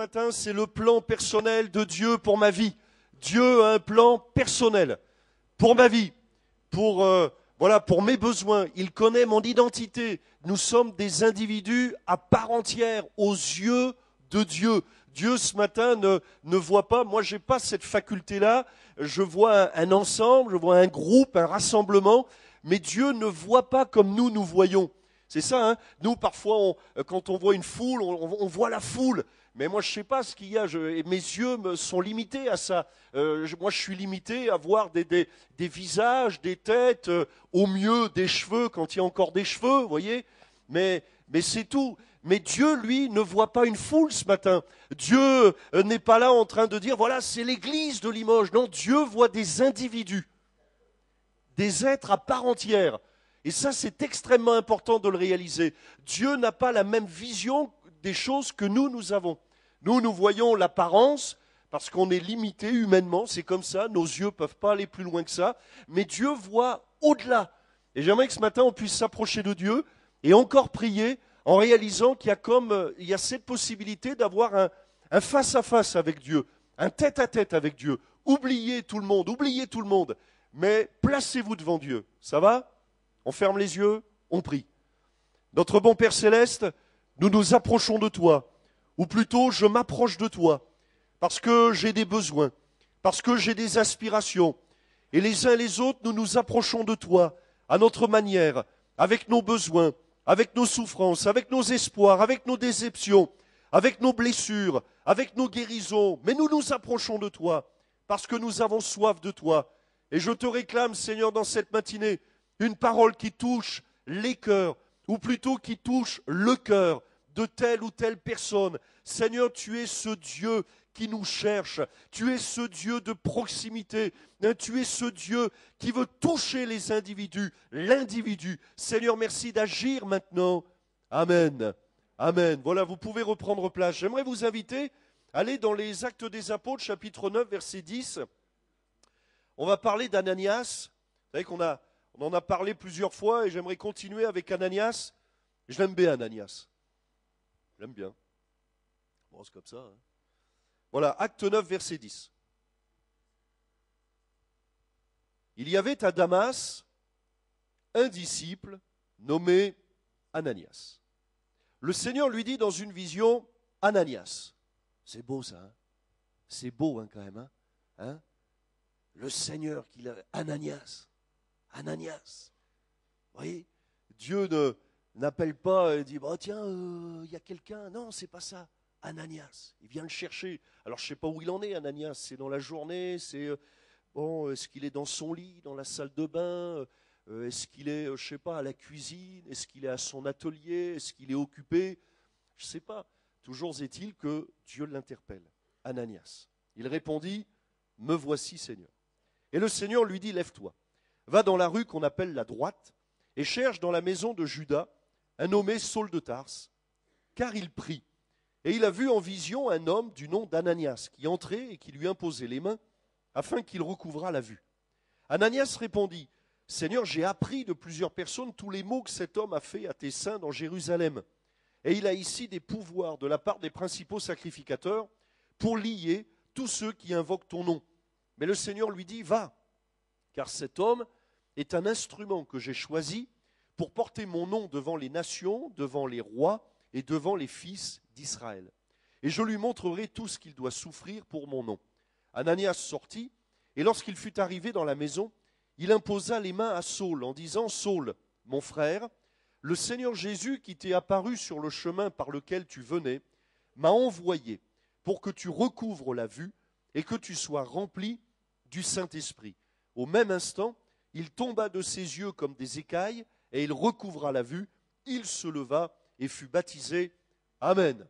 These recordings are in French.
matin, c'est le plan personnel de Dieu pour ma vie. Dieu a un plan personnel pour ma vie, pour euh, voilà, pour mes besoins. Il connaît mon identité. Nous sommes des individus à part entière aux yeux de Dieu. Dieu ce matin ne, ne voit pas, moi j'ai pas cette faculté-là, je vois un, ensemble, je vois un groupe, un rassemblement, mais Dieu ne voit pas comme nous nous voyons. C'est ça, hein nous parfois quand on voit une foule, on, voit la foule, mais moi, je ne sais pas ce qu'il y a. Je, mes yeux me sont limités à ça. Euh, moi, je suis limité à voir des, visages, des têtes, euh, au mieux des cheveux quand il y a encore des cheveux, vous voyez. Mais, mais c'est tout. Mais Dieu, lui, ne voit pas une foule ce matin. Dieu euh, n'est pas là en train de dire, voilà, c'est l'église de Limoges. Non, Dieu voit des individus, des êtres à part entière. Et ça, c'est extrêmement important de le réaliser. Dieu n'a pas la même vision des choses que nous, nous avons. Nous, nous voyons l'apparence parce qu'on est limité humainement, c'est comme ça, nos yeux ne peuvent pas aller plus loin que ça, mais Dieu voit au-delà. Et j'aimerais que ce matin, on puisse s'approcher de Dieu et encore prier en réalisant qu'il y a comme il y a cette possibilité d'avoir un, face-à-face avec Dieu, un tête-à-tête avec Dieu. Oubliez tout le monde, oubliez tout le monde, mais placez-vous devant Dieu. Ça va? On ferme les yeux, on prie. Notre bon Père céleste, nous nous approchons de toi, ou plutôt je m'approche de toi, parce que j'ai des besoins, parce que j'ai des aspirations, et les uns et les autres, nous nous approchons de toi, à notre manière, avec nos besoins, avec nos souffrances, avec nos espoirs, avec nos déceptions, avec nos blessures, avec nos guérisons, mais nous nous approchons de toi, parce que nous avons soif de toi. Et je te réclame, Seigneur, dans cette matinée, une parole qui touche les cœurs, ou plutôt qui touche le cœur, de telle ou telle personne. Seigneur, tu es ce Dieu qui nous cherche. Tu es ce Dieu de proximité. Hein, tu es ce Dieu qui veut toucher les individus, l'individu. Seigneur, merci d'agir maintenant. Amen. Amen. Voilà, vous pouvez reprendre place. J'aimerais vous inviter à aller dans les Actes des Apôtres, chapitre 9, verset 10. On va parler d'Ananias. Vous savez qu'on a, on en a parlé plusieurs fois et j'aimerais continuer avec Ananias. Je l'aime bien, Ananias. J'aime bien. Bon, c'est comme ça. Hein. Voilà, acte 9, verset 10. Il y avait à Damas un disciple nommé Ananias. Le Seigneur lui dit dans une vision, Ananias. C'est beau ça, hein c'est beau hein, quand même. Hein, hein? Le Seigneur qui l'a... Ananias. Ananias. Vous voyez? Dieu ne, n'appelle pas et dit bah, tiens, il euh, y a quelqu'un. Non, c'est pas ça. Ananias. Il vient le chercher. Alors je ne sais pas où il en est, Ananias. C'est dans la journée, c'est euh, bon, est-ce qu'il est dans son lit, dans la salle de bain euh, Est-ce qu'il est, je ne sais pas, à la cuisine Est-ce qu'il est à son atelier Est-ce qu'il est occupé? Je ne sais pas. Toujours est-il que Dieu l'interpelle. Ananias. Il répondit Me voici, Seigneur. Et le Seigneur lui dit Lève-toi, va dans la rue qu'on appelle la droite, et cherche dans la maison de Judas un nommé Saul de Tarse, car il prie. Et il a vu en vision un homme du nom d'Ananias qui entrait et qui lui imposait les mains afin qu'il recouvrât la vue. Ananias répondit Seigneur, j'ai appris de plusieurs personnes tous les maux que cet homme a fait à tes saints dans Jérusalem. Et il a ici des pouvoirs de la part des principaux sacrificateurs pour lier tous ceux qui invoquent ton nom. Mais le Seigneur lui dit Va, car cet homme est un instrument que j'ai choisi pour porter mon nom devant les nations, devant les rois et devant les fils d'Israël. Et je lui montrerai tout ce qu'il doit souffrir pour mon nom. Ananias sortit, et lorsqu'il fut arrivé dans la maison, il imposa les mains à Saul en disant Saul, mon frère, le Seigneur Jésus qui t'est apparu sur le chemin par lequel tu venais, m'a envoyé pour que tu recouvres la vue et que tu sois rempli du Saint-Esprit. Au même instant, il tomba de ses yeux comme des écailles, et il recouvra la vue, il se leva et fut baptisé. Amen.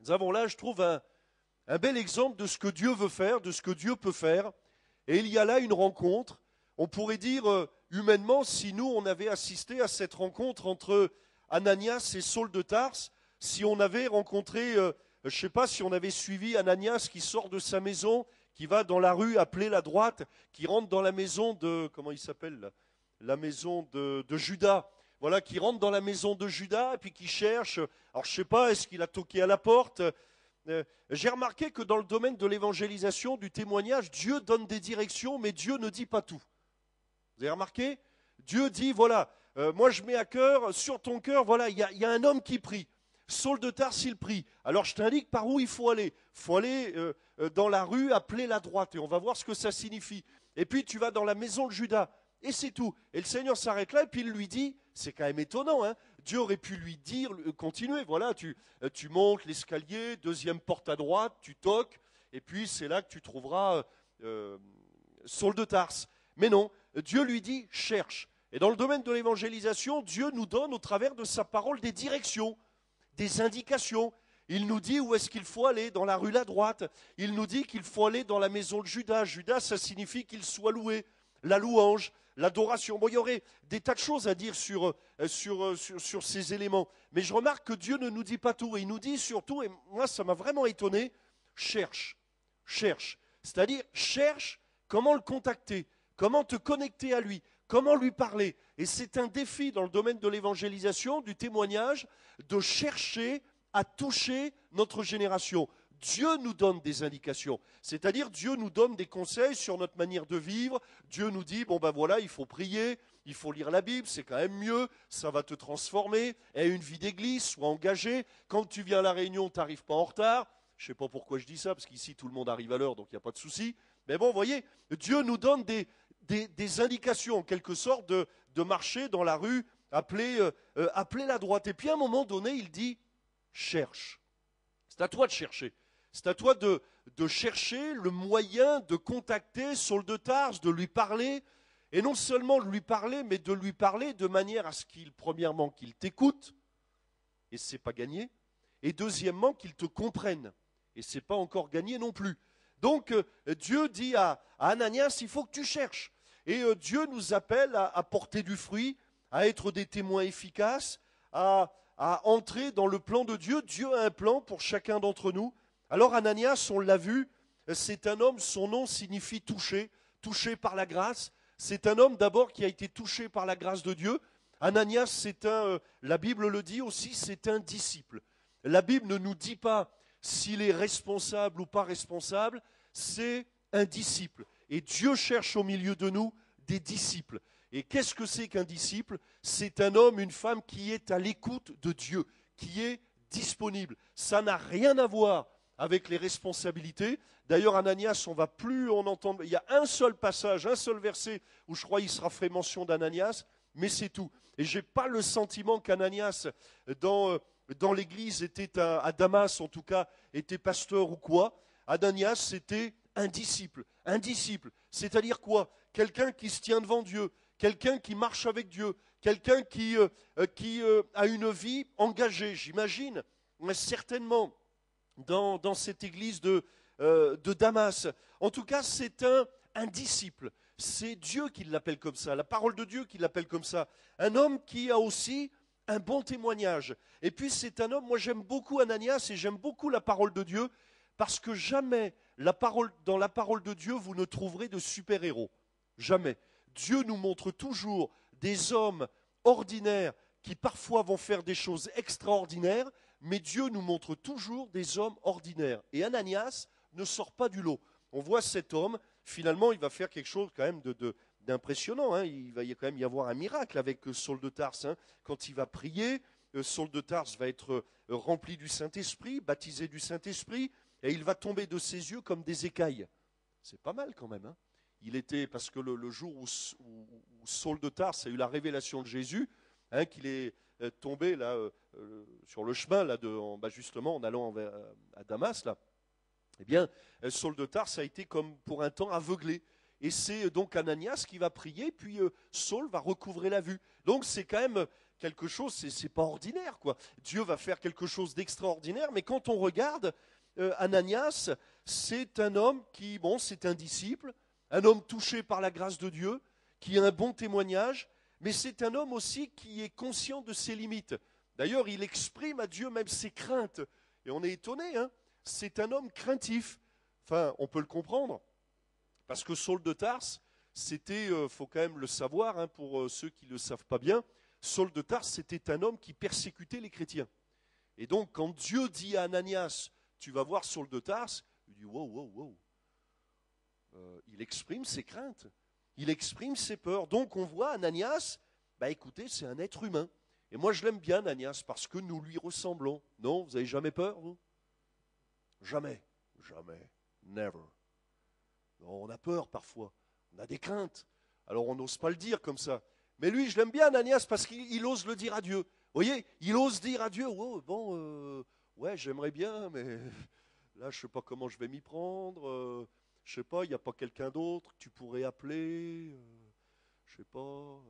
Nous avons là, je trouve, un, bel exemple de ce que Dieu veut faire, de ce que Dieu peut faire. Et il y a là une rencontre. On pourrait dire euh, humainement, si nous, on avait assisté à cette rencontre entre Ananias et Saul de Tarse, si on avait rencontré, euh, je ne sais pas, si on avait suivi Ananias qui sort de sa maison, qui va dans la rue appeler la droite, qui rentre dans la maison de, comment il s'appelle la maison de, Judas. Voilà, qui rentre dans la maison de Judas et puis qui cherche. Alors je ne sais pas, est-ce qu'il a toqué à la porte? Euh, j'ai remarqué que dans le domaine de l'évangélisation, du témoignage, Dieu donne des directions, mais Dieu ne dit pas tout. Vous avez remarqué? Dieu dit, voilà, euh, moi je mets à cœur, sur ton cœur, voilà, il y, a, un homme qui prie. Saul de Tars, il prie. Alors je t'indique par où il faut aller. Il faut aller euh, dans la rue, appeler la droite, et on va voir ce que ça signifie. Et puis tu vas dans la maison de Judas, et c'est tout. Et le Seigneur s'arrête là, et puis il lui dit, c'est quand même étonnant, hein Dieu aurait pu lui dire, continuer, voilà, tu, tu montes l'escalier, deuxième porte à droite, tu toques, et puis c'est là que tu trouveras euh, Saul de Tarse. Mais non, Dieu lui dit, cherche. Et dans le domaine de l'évangélisation, Dieu nous donne au travers de sa parole des directions, des indications. Il nous dit où est-ce qu'il faut aller, dans la rue la droite. Il nous dit qu'il faut aller dans la maison de Judas. Judas, ça signifie qu'il soit loué. La louange, l'adoration. Bon, il y aurait des tas de choses à dire sur, euh, euh, sur, sur, ces éléments. Mais je remarque que Dieu ne nous dit pas tout. Il nous dit surtout, et moi ça m'a vraiment étonné, cherche, cherche. C'est-à-dire, cherche comment le contacter, comment te connecter à lui, comment lui parler. Et c'est un défi dans le domaine de l'évangélisation, du témoignage, de chercher à toucher notre génération. Dieu nous donne des indications. C'est-à-dire, Dieu nous donne des conseils sur notre manière de vivre. Dieu nous dit, bon ben voilà, il faut prier, il faut lire la Bible, c'est quand même mieux, ça va te transformer. Et une vie d'église, sois engagé. Quand tu viens à la réunion, tu n'arrives pas en retard. Je ne sais pas pourquoi je dis ça, parce qu'ici, tout le monde arrive à l'heure, donc il n'y a pas de souci. Mais bon, vous voyez, Dieu nous donne des, indications, en quelque sorte, de, de, marcher dans la rue, appeler, euh, euh, appeler la droite. Et puis à un moment donné, il dit, cherche. C'est à toi de chercher. C'est à toi de, chercher le moyen de contacter Saul de Tarse, de lui parler, et non seulement de lui parler, mais de lui parler de manière à ce qu'il, premièrement, qu'il t'écoute, et ce n'est pas gagné, et deuxièmement, qu'il te comprenne, et ce n'est pas encore gagné non plus. Donc euh, Dieu dit à, Ananias, il faut que tu cherches. Et euh, Dieu nous appelle à, porter du fruit, à être des témoins efficaces, à entrer dans le plan de Dieu. Dieu a un plan pour chacun d'entre nous. Alors Ananias, on l'a vu, c'est un homme, son nom signifie touché, touché par la grâce. C'est un homme d'abord qui a été touché par la grâce de Dieu. Ananias, c'est un, euh, la Bible le dit aussi, c'est un disciple. La Bible ne nous dit pas s'il est responsable ou pas responsable, c'est un disciple. Et Dieu cherche au milieu de nous des disciples. Et qu'est-ce que c'est qu'un disciple? C'est un homme, une femme qui est à l'écoute de Dieu, qui est disponible. Ça n'a rien à voir avec les responsabilités. D'ailleurs, Ananias, on va plus en entendre. Il y a un seul passage, un seul verset où je crois qu'il sera fait mention d'Ananias, mais c'est tout. Et je n'ai pas le sentiment qu'Ananias, dans, euh, l'église, était à Damas, en tout cas, était pasteur ou quoi. Ananias, c'était un disciple. Un disciple. C'est-à-dire quoi? Quelqu'un qui se tient devant Dieu, quelqu'un qui marche avec Dieu, quelqu'un qui, euh, euh, qui a une vie engagée, j'imagine. Certainement, dans, cette église euh, de, Damas. En tout cas, c'est un, un disciple. C'est Dieu qui l'appelle comme ça, la parole de Dieu qui l'appelle comme ça. Un homme qui a aussi un bon témoignage. Et puis c'est un homme, moi j'aime beaucoup Ananias et j'aime beaucoup la parole de Dieu, parce que jamais la parole, dans la parole de Dieu vous ne trouverez de super-héros. Jamais. Dieu nous montre toujours des hommes ordinaires qui parfois vont faire des choses extraordinaires, mais Dieu nous montre toujours des hommes ordinaires. Et Ananias ne sort pas du lot. On voit cet homme, finalement, il va faire quelque chose quand même d'impressionnant. Hein. Il va y quand même y avoir un miracle avec euh, Saul de Tarse. Hein. Quand il va prier, euh, Saul de Tarse va être euh, rempli du Saint-Esprit, baptisé du Saint-Esprit, et il va tomber de ses yeux comme des écailles. C'est pas mal quand même. Hein. Il était, parce que le, jour où, Saul de Tarse a eu la révélation de Jésus, qu'il est euh, tombé là euh, euh, sur le chemin là de, bah, justement en allant à Damas là, eh bien Saul de Tarse a été comme pour un temps aveuglé. Et c'est donc Ananias qui va prier, puis Saul va recouvrer la vue. Donc c'est quand même quelque chose, c'est pas ordinaire quoi. Dieu va faire quelque chose d'extraordinaire, mais quand on regarde Ananias, c'est un homme qui, bon, c'est un disciple, un homme touché par la grâce de Dieu, qui a un bon témoignage, mais c'est un homme aussi qui est conscient de ses limites. D'ailleurs, il exprime à Dieu même ses craintes. Et on est étonné, hein c'est un homme craintif. Enfin, on peut le comprendre. Parce que Saul de Tarse, c'était, euh, faut quand même le savoir, hein, pour euh, ceux qui ne le savent pas bien, Saul de Tarse, c'était un homme qui persécutait les chrétiens. Et donc, quand Dieu dit à Ananias, tu vas voir Saul de Tarse. Il dit Wow, wow, wow. Euh, il exprime ses craintes, il exprime ses peurs. Donc on voit Ananias, bah écoutez, c'est un être humain. Et moi je l'aime bien, Ananias, parce que nous lui ressemblons. Non, vous avez jamais peur, vous? Jamais, jamais, never. on a peur parfois, on a des craintes. Alors on n'ose pas le dire comme ça. Mais lui, je l'aime bien, Ananias, parce qu'il ose le dire à Dieu. Vous voyez, il ose dire à Dieu, oh, bon, euh, ouais, j'aimerais bien, mais là, je ne sais pas comment je vais m'y prendre. Euh, je sais pas, il n'y a pas quelqu'un d'autre que tu pourrais appeler, Je euh, je sais pas, euh,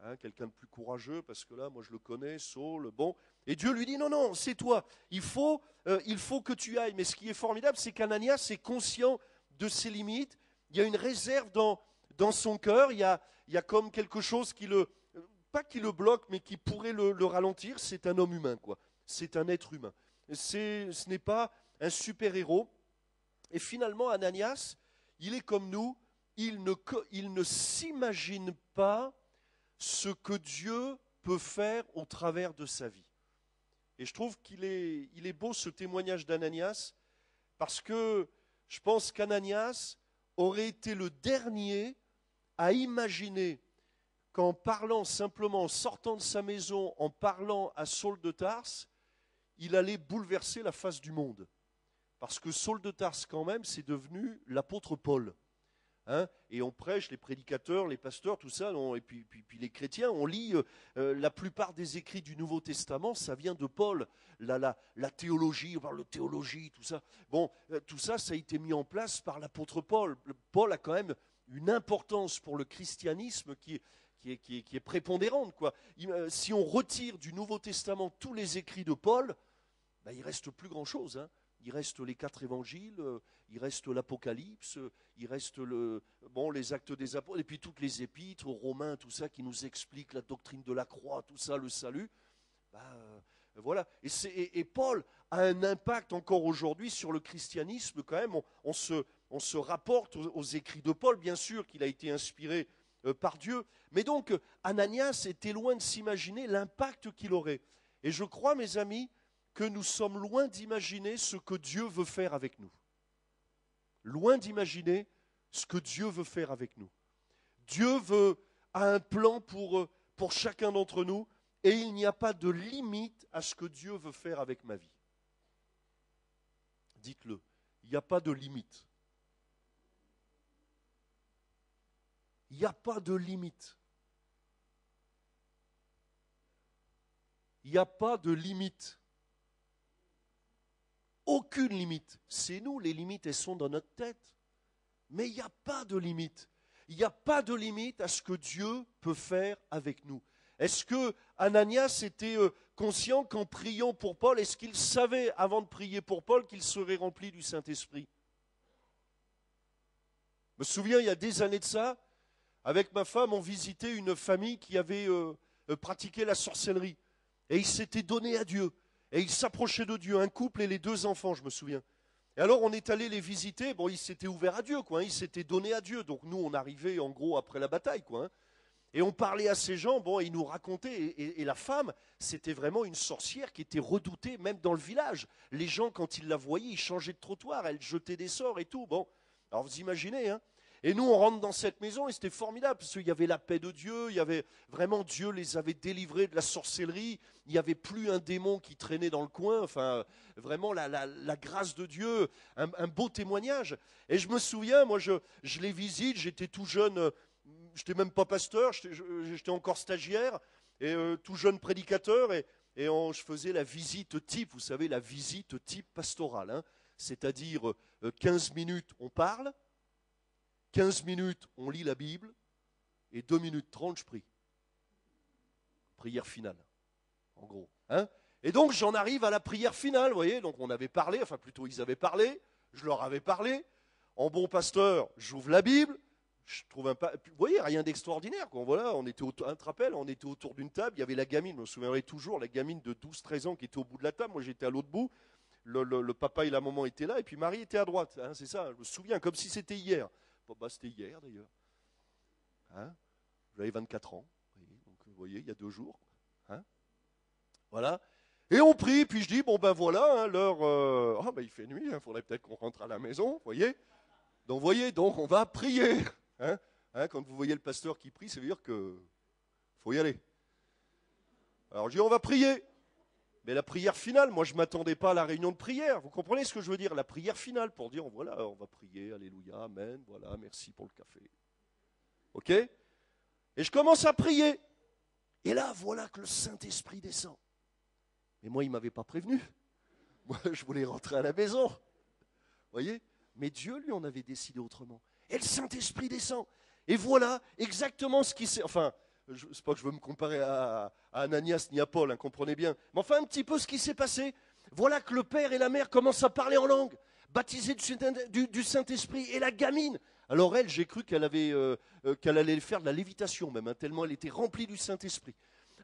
hein, quelqu'un de plus courageux, parce que là, moi je le connais, Saul, bon. Et Dieu lui dit, non, non, c'est toi, il faut, euh, il faut que tu ailles. Mais ce qui est formidable, c'est qu'Ananias est conscient de ses limites, il y a une réserve dans, son cœur, il y, a, il y a comme quelque chose qui le, pas qui le bloque, mais qui pourrait le, le ralentir, c'est un homme humain, quoi. C'est un être humain. ce n'est pas un super-héros, et finalement, Ananias, il est comme nous, il ne, s'imagine pas ce que Dieu peut faire au travers de sa vie. Et je trouve qu'il est, il est beau ce témoignage d'Ananias, parce que je pense qu'Ananias aurait été le dernier à imaginer qu'en parlant simplement, en sortant de sa maison, en parlant à Saul de Tarse, il allait bouleverser la face du monde. Parce que Saul de Tarse, quand même, c'est devenu l'apôtre Paul. Hein et on prêche, les prédicateurs, les pasteurs, tout ça, et puis, les chrétiens, on lit euh, euh, la plupart des écrits du Nouveau Testament, ça vient de Paul. La, théologie, on parle de théologie, tout ça. Bon, euh, tout ça, ça a été mis en place par l'apôtre Paul. Paul a quand même une importance pour le christianisme qui est, prépondérante. Si on retire du Nouveau Testament tous les écrits de Paul, ben, il reste plus grand-chose. Hein il reste les quatre évangiles, euh, il reste l'Apocalypse, il reste le, bon, les actes des apôtres, et puis toutes les épîtres, Romains, tout ça qui nous explique la doctrine de la croix, tout ça, le salut. Ben, euh, voilà. Et, Paul a un impact encore aujourd'hui sur le christianisme quand même. On, se, rapporte aux, écrits de Paul, bien sûr, qu'il a été inspiré euh, par Dieu. Mais donc, Ananias était loin de s'imaginer l'impact qu'il aurait. Et je crois, mes amis, que nous sommes loin d'imaginer ce que Dieu veut faire avec nous. Loin d'imaginer ce que Dieu veut faire avec nous. Dieu veut a un plan pour, euh, pour chacun d'entre nous et il n'y a pas de limite à ce que Dieu veut faire avec ma vie. Dites-le, il n'y a pas de limite. Il n'y a pas de limite. Il n'y a pas de limite aucune limite. C'est nous, les limites, elles sont dans notre tête. Mais il n'y a pas de limite. Il n'y a pas de limite à ce que Dieu peut faire avec nous. Est-ce que Ananias était euh, conscient qu'en priant pour Paul, est-ce qu'il savait avant de prier pour Paul qu'il serait rempli du Saint-Esprit? Je me souviens, il y a des années de ça, avec ma femme, on visitait une famille qui avait euh, euh, pratiqué la sorcellerie. Et ils s'étaient donnés à Dieu. Et ils s'approchaient de Dieu, un couple et les deux enfants, je me souviens. Et alors on est allé les visiter, bon, ils s'étaient ouverts à Dieu, quoi, hein. ils s'étaient donnés à Dieu. Donc nous, on arrivait en gros après la bataille, quoi. Hein. Et on parlait à ces gens, bon, ils nous racontaient, et, la femme, c'était vraiment une sorcière qui était redoutée même dans le village. Les gens, quand ils la voyaient, ils changeaient de trottoir, elle jetait des sorts et tout. Bon, alors vous imaginez, hein et nous, on rentre dans cette maison et c'était formidable parce qu'il y avait la paix de Dieu, il y avait vraiment Dieu les avait délivrés de la sorcellerie, il n'y avait plus un démon qui traînait dans le coin, enfin vraiment la, grâce de Dieu, un, beau témoignage. Et je me souviens, moi je, les visite, j'étais tout jeune, euh, j'étais même pas pasteur, j'étais encore stagiaire et euh, tout jeune prédicateur et, je faisais la visite type, vous savez, la visite type pastorale. Hein. c'est-à-dire 15 euh, minutes on parle, 15 minutes, on lit la Bible, et 2 minutes 30, je prie. Prière finale, en gros. Hein et donc j'en arrive à la prière finale, vous voyez, donc on avait parlé, enfin plutôt ils avaient parlé, je leur avais parlé. En bon pasteur, j'ouvre la Bible, je trouve un pas. Vous voyez, rien d'extraordinaire. Voilà, on était un rappel, on était autour d'une table, il y avait la gamine, je me souviendrai toujours, la gamine de 12-13 ans qui était au bout de la table, moi j'étais à l'autre bout, le, papa et la maman étaient là, et puis Marie était à droite, hein, c'est ça, je me souviens, comme si c'était hier. Bah, c'était hier d'ailleurs. Hein? J'avais 24 ans. Donc, vous voyez, il y a deux jours. Hein voilà. Et on prie, puis je dis, bon ben voilà, hein, l'heure... Euh, ah ben il fait nuit, il hein, faudrait peut-être qu'on rentre à la maison, voyez Donc voyez, donc on va prier. Hein, hein quand vous voyez le pasteur qui prie, ça veut dire que faut y aller. Alors je dis, on va prier. Mais la prière finale, moi je ne m'attendais pas à la réunion de prière. Vous comprenez ce que je veux dire? La prière finale pour dire, voilà, on va prier, alléluia, amen, voilà, merci pour le café. OK? Et je commence à prier. Et là, voilà que le Saint-Esprit descend. Mais moi, il ne m'avait pas prévenu. Moi, je voulais rentrer à la maison. Voyez? Mais Dieu, lui, en avait décidé autrement. Et le Saint-Esprit descend. Et voilà exactement ce qui s'est. Enfin, c'est pas que je veux me comparer à, Ananias ni à Paul, hein, comprenez bien. Mais enfin, un petit peu ce qui s'est passé. Voilà que le père et la mère commencent à parler en langue, baptisés du, Saint-Esprit. Et la gamine, alors elle, j'ai cru qu'elle euh, euh, allait faire de la lévitation même, hein, tellement elle était remplie du Saint-Esprit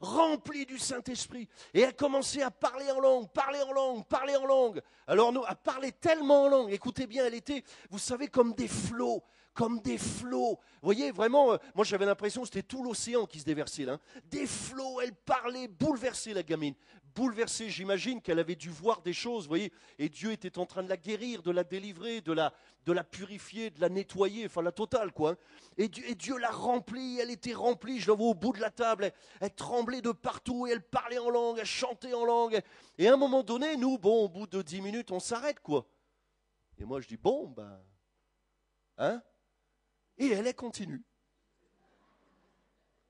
remplie du Saint-Esprit. Et elle commençait à parler en langue, parler en langue, parler en langue. Alors, à parler tellement en langue. Écoutez bien, elle était, vous savez, comme des flots comme des flots. Vous voyez, vraiment, euh, moi j'avais l'impression que c'était tout l'océan qui se déversait là. Hein. Des flots, elle parlait, bouleversée la gamine. Bouleversée, j'imagine qu'elle avait dû voir des choses, vous voyez, et Dieu était en train de la guérir, de la délivrer, de la, purifier, de la nettoyer, enfin la totale quoi. Hein. Et Dieu, l'a remplie, elle était remplie, je la vois au bout de la table, elle, tremblait de partout, et elle parlait en langue, elle chantait en langue. Et à un moment donné, nous, bon, au bout de dix minutes, on s'arrête quoi. Et moi je dis, bon, ben, hein et elle, est continue.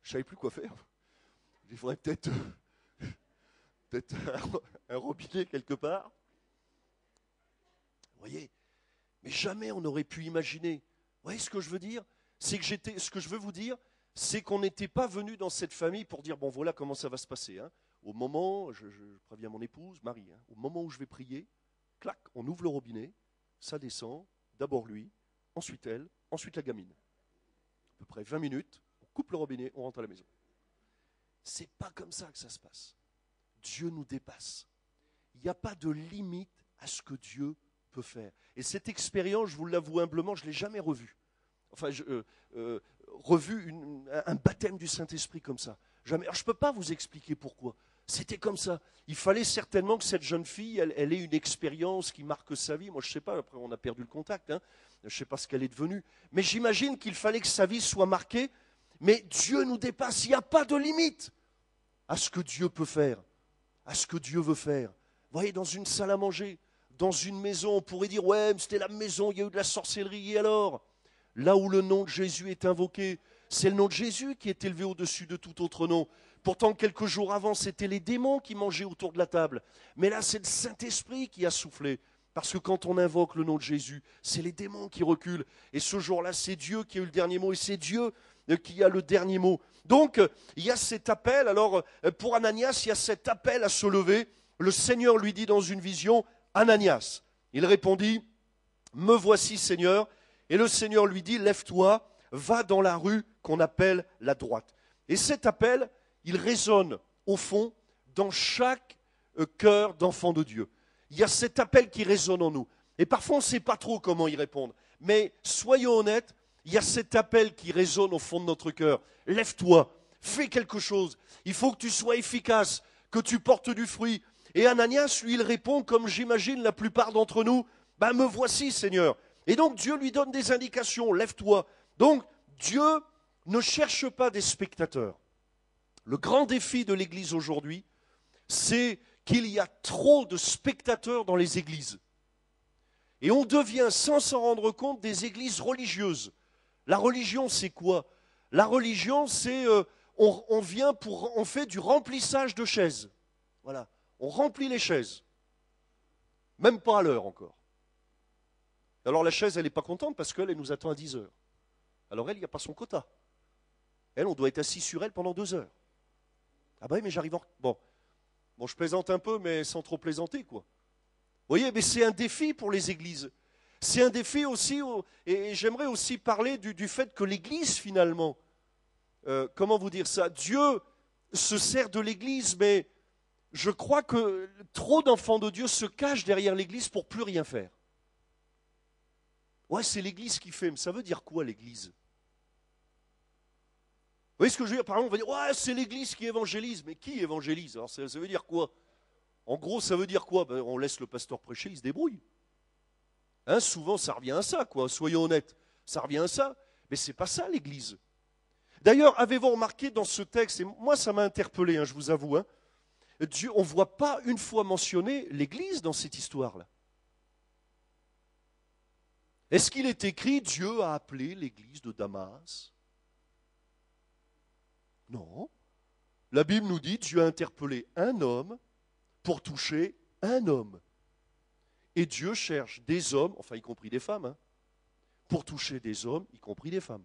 Je ne savais plus quoi faire. Il faudrait peut-être euh, peut un, robinet quelque part. Vous voyez Mais jamais on n'aurait pu imaginer. Vous voyez ce que je veux dire? C'est que j'étais. Ce que je veux vous dire, c'est qu'on n'était pas venu dans cette famille pour dire bon voilà comment ça va se passer. Hein. Au moment, je, préviens mon épouse, Marie, hein, au moment où je vais prier, clac, on ouvre le robinet, ça descend, d'abord lui, ensuite elle, ensuite la gamine. À peu près 20 minutes, on coupe le robinet, on rentre à la maison. C'est pas comme ça que ça se passe. Dieu nous dépasse. Il n'y a pas de limite à ce que Dieu peut faire. Et cette expérience, je vous l'avoue humblement, je ne l'ai jamais revue. Enfin, je, euh, euh, revu un baptême du Saint-Esprit comme ça. Jamais. Je ne peux pas vous expliquer pourquoi. C'était comme ça. Il fallait certainement que cette jeune fille, elle, ait une expérience qui marque sa vie. Moi, je ne sais pas, après on a perdu le contact. Hein. Je ne sais pas ce qu'elle est devenue. Mais j'imagine qu'il fallait que sa vie soit marquée. Mais Dieu nous dépasse. Il n'y a pas de limite à ce que Dieu peut faire, à ce que Dieu veut faire. Vous voyez, dans une salle à manger, dans une maison, on pourrait dire, ouais, c'était la maison, il y a eu de la sorcellerie, et alors? Là où le nom de Jésus est invoqué, c'est le nom de Jésus qui est élevé au-dessus de tout autre nom. Pourtant, quelques jours avant, c'était les démons qui mangeaient autour de la table. Mais là, c'est le Saint-Esprit qui a soufflé. Parce que quand on invoque le nom de Jésus, c'est les démons qui reculent. Et ce jour-là, c'est Dieu qui a eu le dernier mot. Et c'est Dieu euh, qui a le dernier mot. Donc, euh, il y a cet appel. Alors, euh, pour Ananias, il y a cet appel à se lever. Le Seigneur lui dit dans une vision, Ananias. Il répondit, Me voici, Seigneur. Et le Seigneur lui dit, Lève-toi, va dans la rue qu'on appelle la droite. Et cet appel, il résonne au fond dans chaque euh, cœur d'enfant de Dieu. Il y a cet appel qui résonne en nous. Et parfois, on ne sait pas trop comment y répondre. Mais soyons honnêtes, il y a cet appel qui résonne au fond de notre cœur. Lève-toi, fais quelque chose. Il faut que tu sois efficace, que tu portes du fruit. Et Ananias, lui, il répond, comme j'imagine la plupart d'entre nous, ben me voici, Seigneur. Et donc Dieu lui donne des indications, lève-toi. Donc Dieu ne cherche pas des spectateurs. Le grand défi de l'Église aujourd'hui, c'est qu'il y a trop de spectateurs dans les églises. Et on devient, sans s'en rendre compte, des églises religieuses. La religion, c'est quoi? La religion, c'est euh, on, vient pour, on fait du remplissage de chaises. Voilà, on remplit les chaises, même pas à l'heure encore. Alors la chaise, elle n'est pas contente parce qu'elle nous attend à 10 heures. Alors elle, il n'y a pas son quota. Elle, on doit être assis sur elle pendant deux heures. Ah bah oui, mais j'arrive en... Bon. bon, je plaisante un peu, mais sans trop plaisanter, quoi. Vous voyez, mais c'est un défi pour les églises. C'est un défi aussi, et j'aimerais aussi parler du, fait que l'Église, finalement, euh, comment vous dire ça? Dieu se sert de l'Église, mais je crois que trop d'enfants de Dieu se cachent derrière l'Église pour plus rien faire. Ouais, c'est l'Église qui fait, mais ça veut dire quoi l'Église? Voyez ce que je veux dire Par exemple, on va dire, ouais, c'est l'Église qui évangélise. Mais qui évangélise? Alors ça, veut dire quoi? En gros, ça veut dire quoi? Ben, On laisse le pasteur prêcher, il se débrouille. Hein, souvent, ça revient à ça, quoi. Soyons honnêtes. Ça revient à ça. Mais c'est pas ça l'Église. D'ailleurs, avez-vous remarqué dans ce texte, et moi ça m'a interpellé, hein, je vous avoue, hein, Dieu, on ne voit pas une fois mentionner l'Église dans cette histoire-là. Est-ce qu'il est écrit Dieu a appelé l'Église de Damas? Non. La Bible nous dit Dieu a interpellé un homme pour toucher un homme. Et Dieu cherche des hommes, enfin y compris des femmes, hein, pour toucher des hommes, y compris des femmes.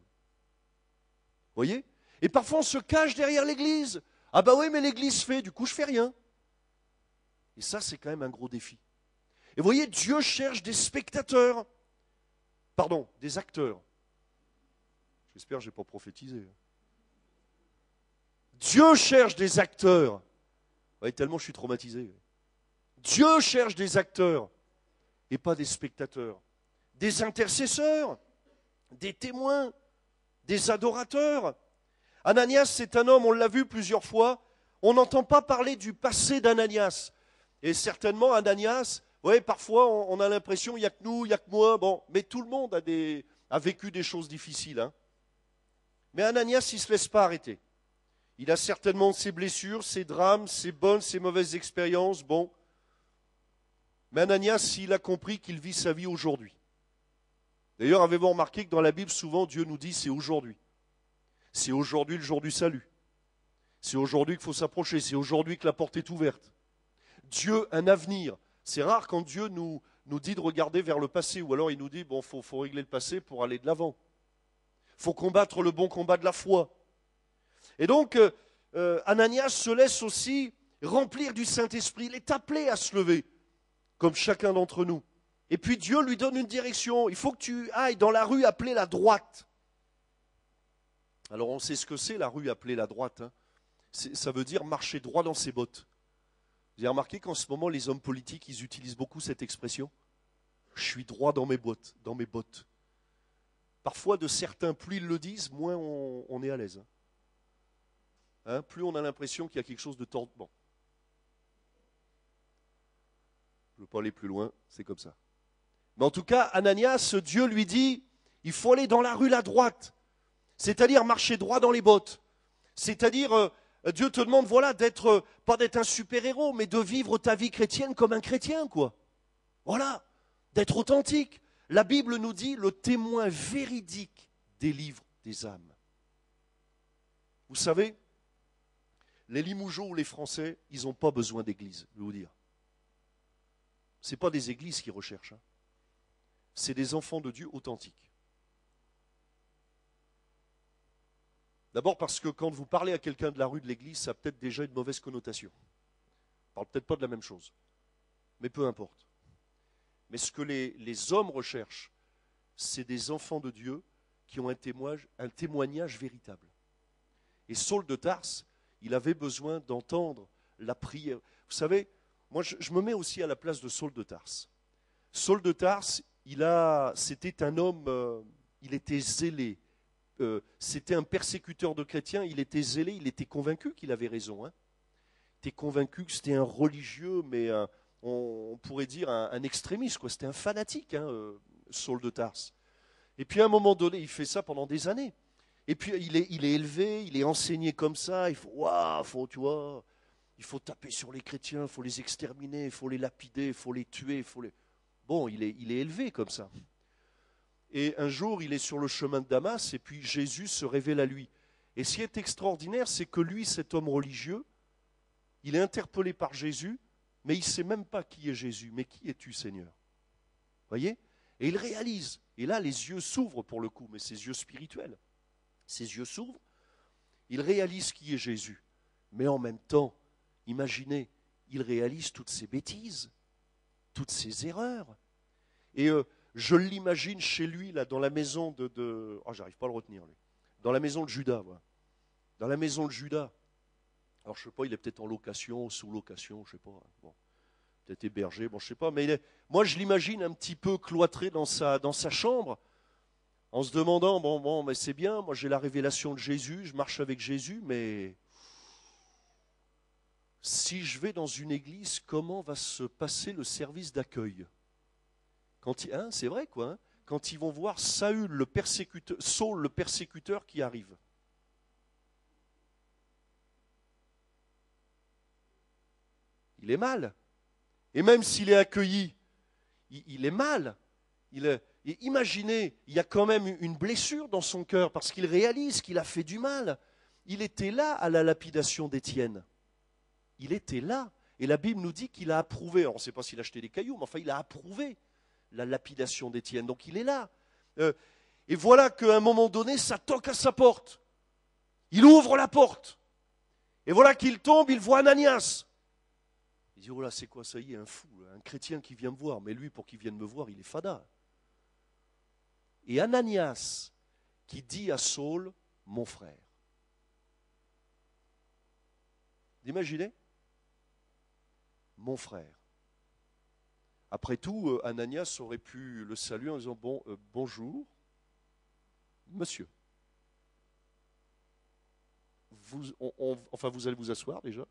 Voyez? Et parfois on se cache derrière l'Église. Ah bah oui, mais l'Église fait, du coup je fais rien. Et ça, c'est quand même un gros défi. Et vous voyez, Dieu cherche des spectateurs. Pardon, des acteurs. J'espère que je n'ai pas prophétisé. Dieu cherche des acteurs. voyez, tellement je suis traumatisé. Dieu cherche des acteurs et pas des spectateurs. Des intercesseurs, des témoins, des adorateurs. Ananias, c'est un homme, on l'a vu plusieurs fois, on n'entend pas parler du passé d'Ananias. Et certainement, Ananias, ouais, parfois on, a l'impression, il n'y a que nous, il n'y a que moi, bon, mais tout le monde a, a vécu des choses difficiles. Hein. Mais Ananias, il ne se laisse pas arrêter. Il a certainement ses blessures, ses drames, ses bonnes, ses mauvaises expériences, bon. Mais Ananias, il a compris qu'il vit sa vie aujourd'hui. D'ailleurs, avez-vous remarqué que dans la Bible, souvent, Dieu nous dit c'est aujourd'hui. C'est aujourd'hui le jour du salut. C'est aujourd'hui qu'il faut s'approcher. C'est aujourd'hui que la porte est ouverte. Dieu, un avenir. C'est rare quand Dieu nous, nous dit de regarder vers le passé, ou alors il nous dit, bon, il faut, régler le passé pour aller de l'avant. Il faut combattre le bon combat de la foi. Et donc, euh, euh, Ananias se laisse aussi remplir du Saint-Esprit. Il est appelé à se lever, comme chacun d'entre nous. Et puis Dieu lui donne une direction. Il faut que tu ailles dans la rue appelée la droite. Alors on sait ce que c'est la rue appelée la droite. Hein. Ça veut dire marcher droit dans ses bottes. Vous avez remarqué qu'en ce moment, les hommes politiques, ils utilisent beaucoup cette expression? Je suis droit dans mes bottes, dans mes bottes. Parfois, de certains, plus ils le disent, moins on, est à l'aise. Hein, plus on a l'impression qu'il y a quelque chose de tordant. Je ne veux pas aller plus loin, c'est comme ça. Mais en tout cas, Ananias, Dieu lui dit, il faut aller dans la rue la droite, c'est-à-dire marcher droit dans les bottes, c'est-à-dire euh, Dieu te demande, voilà, d'être, euh, pas d'être un super-héros, mais de vivre ta vie chrétienne comme un chrétien, quoi. Voilà, d'être authentique. La Bible nous dit le témoin véridique des livres des âmes. Vous savez, les Limougeaux ou les Français, ils n'ont pas besoin d'église, je vais vous dire. Ce pas des églises qu'ils recherchent. Hein. C'est des enfants de Dieu authentiques. D'abord parce que quand vous parlez à quelqu'un de la rue de l'église, ça a peut-être déjà une mauvaise connotation. On parle peut-être pas de la même chose. Mais peu importe. Mais ce que les, les hommes recherchent, c'est des enfants de Dieu qui ont un témoignage, un témoignage véritable. Et Saul de Tarse, il avait besoin d'entendre la prière. Vous savez, moi je, me mets aussi à la place de Saul de Tarse. Saul de Tarse, c'était un homme, euh, il était zélé, euh, c'était un persécuteur de chrétiens, il était zélé, il était convaincu qu'il avait raison. Hein. Il était convaincu que c'était un religieux, mais on, pourrait dire un, extrémiste. C'était un fanatique, hein, euh, Saul de Tarse. Et puis à un moment donné, il fait ça pendant des années. Et puis il est, élevé, il est enseigné comme ça. Il faut, waouh, faut, tu vois, il faut taper sur les chrétiens, il faut les exterminer, il faut les lapider, il faut les tuer, il faut les. Bon, il est, il est élevé comme ça. Et un jour, il est sur le chemin de Damas, et puis Jésus se révèle à lui. Et ce qui est extraordinaire, c'est que lui, cet homme religieux, il est interpellé par Jésus, mais il ne sait même pas qui est Jésus, mais qui es-tu, Seigneur? Voyez? Et il réalise. Et là, les yeux s'ouvrent pour le coup, mais ses yeux spirituels. Ses yeux s'ouvrent. Il réalise qui est Jésus. Mais en même temps, imaginez, il réalise toutes ses bêtises, toutes ses erreurs. Et euh, je l'imagine chez lui, là, dans la maison de. Oh, j'arrive pas le retenir. Dans la maison de Judas. Dans la maison de Judas. Alors, je sais pas, il est peut-être en location, sous location, je sais pas. Bon. Peut-être hébergé, bon, je sais pas. Mais moi, je l'imagine un petit peu cloîtré dans sa, dans sa chambre, en se demandant bon, bon, mais c'est bien, moi j'ai la révélation de Jésus, je marche avec Jésus, mais si je vais dans une église, comment va se passer le service d'accueil? Quand hein, C'est vrai, quoi. Hein quand ils vont voir Saül, le persécuteur, Saul, le persécuteur qui arrive. Il est mal. Et même s'il est accueilli, il, est mal. Il imaginez, il y a quand même une blessure dans son cœur parce qu'il réalise qu'il a fait du mal. Il était là à la lapidation d'Étienne. Il était là. Et la Bible nous dit qu'il a approuvé. on ne sait pas s'il a acheté des cailloux, mais enfin, il a approuvé la lapidation d'Étienne. Donc il est là. Euh, et voilà qu'à un moment donné, ça toque à sa porte. Il ouvre la porte. Et voilà qu'il tombe, il voit Ananias. Il dit, oh là, c'est quoi ça y est, un fou, un chrétien qui vient me voir. Mais lui, pour qu'il vienne me voir, il est fada. Et Ananias, qui dit à Saul, mon frère. Imaginez Mon frère. Après tout, euh, Ananias aurait pu le saluer en disant euh, bonjour, monsieur. Vous, enfin, vous allez vous asseoir déjà.